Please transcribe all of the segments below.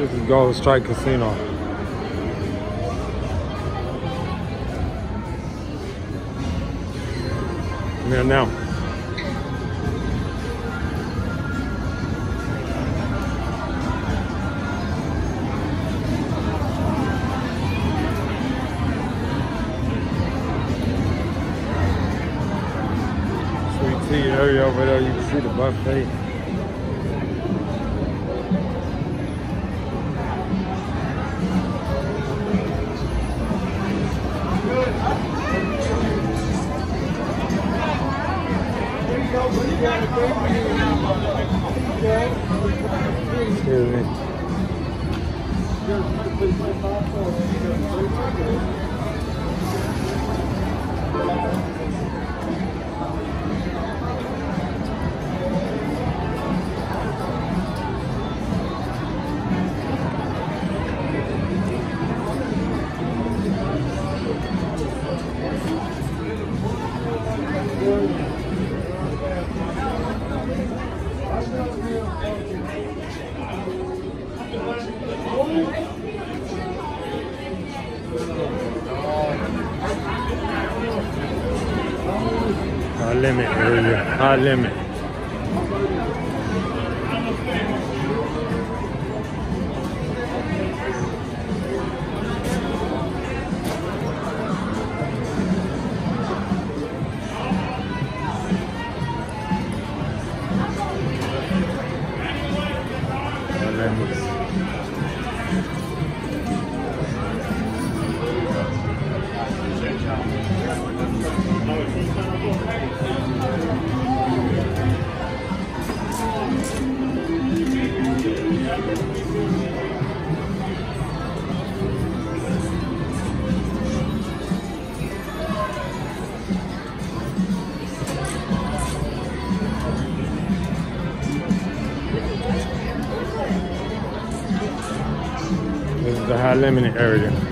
This is Gold Strike Casino. Come here now. Sweet tea area over there. You can see the buffet. Excuse High limit area. High limit. High limits. Thank you. This is the high limit area.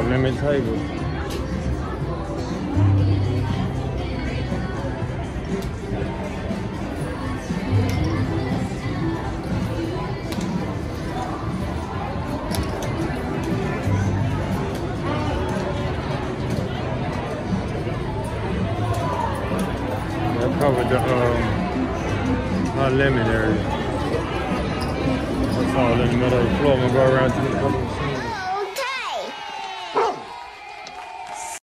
Limit table. That covered the um, high limit area. That's all in the middle of the floor. I'm go around to the.